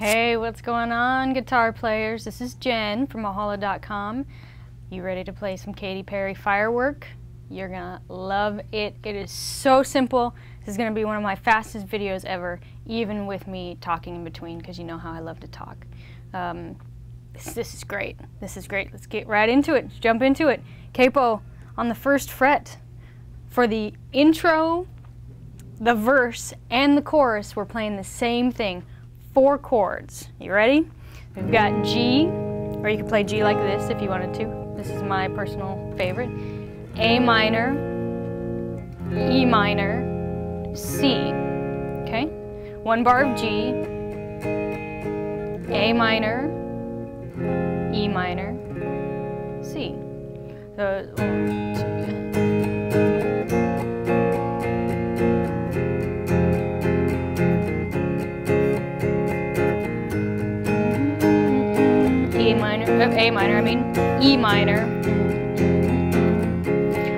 Hey, what's going on, guitar players? This is Jen from Mahalo.com. You ready to play some Katy Perry Firework? You're gonna love it. It is so simple. This is gonna be one of my fastest videos ever, even with me talking in between, because you know how I love to talk. Um, this, this is great. This is great. Let's get right into it. Let's jump into it. Capo on the first fret. For the intro, the verse, and the chorus, we're playing the same thing. Four chords. You ready? We've got G, or you can play G like this if you wanted to. This is my personal favorite. A minor, E minor, C. Okay? One bar of G, A minor, E minor, C. So, A minor, I mean, E minor.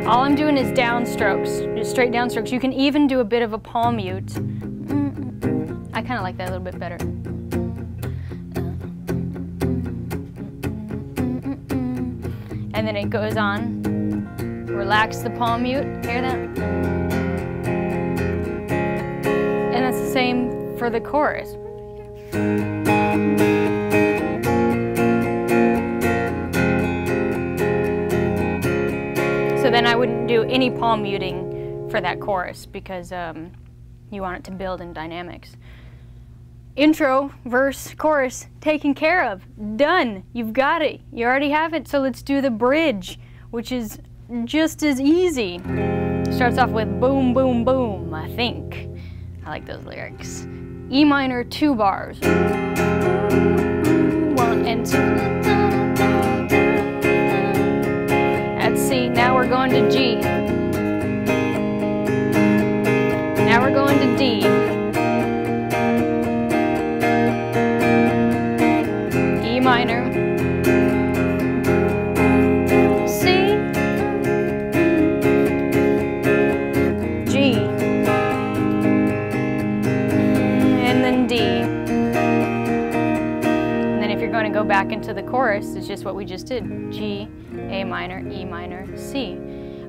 All I'm doing is downstrokes, just straight downstrokes. You can even do a bit of a palm mute. I kind of like that a little bit better. And then it goes on. Relax the palm mute, hear that? And that's the same for the chorus. Then I wouldn't do any palm muting for that chorus because um, you want it to build in dynamics. Intro, verse, chorus, taken care of. Done. You've got it. You already have it. So let's do the bridge, which is just as easy. Starts off with boom, boom, boom, I think. I like those lyrics. E minor, two bars. One and two. We're going to G. Now we're going to D. E minor. C. G. And then D. Going to go back into the chorus, it's just what we just did. G, A minor, E minor, C.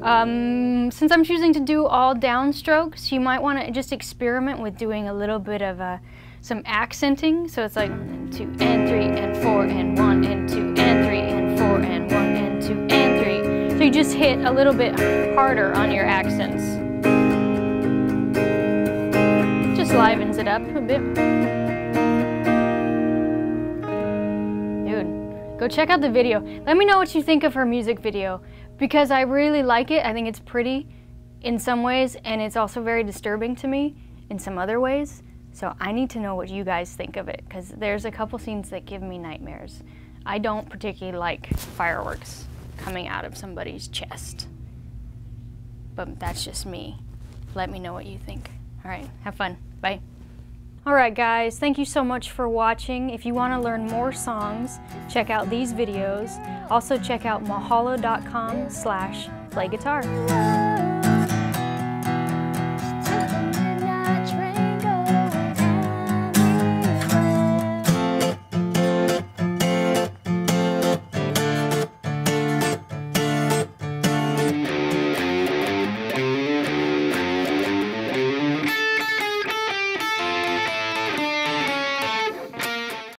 Um, since I'm choosing to do all downstrokes, you might want to just experiment with doing a little bit of uh, some accenting. So it's like and two and three and four and one and two and three and four and one and two and three. So you just hit a little bit harder on your accents. Just livens it up a bit. Go check out the video. Let me know what you think of her music video because I really like it. I think it's pretty in some ways and it's also very disturbing to me in some other ways. So I need to know what you guys think of it because there's a couple scenes that give me nightmares. I don't particularly like fireworks coming out of somebody's chest. But that's just me. Let me know what you think. All right, have fun. Bye. All right, guys, thank you so much for watching. If you want to learn more songs, check out these videos. Also, check out mahalo.com slash play guitar.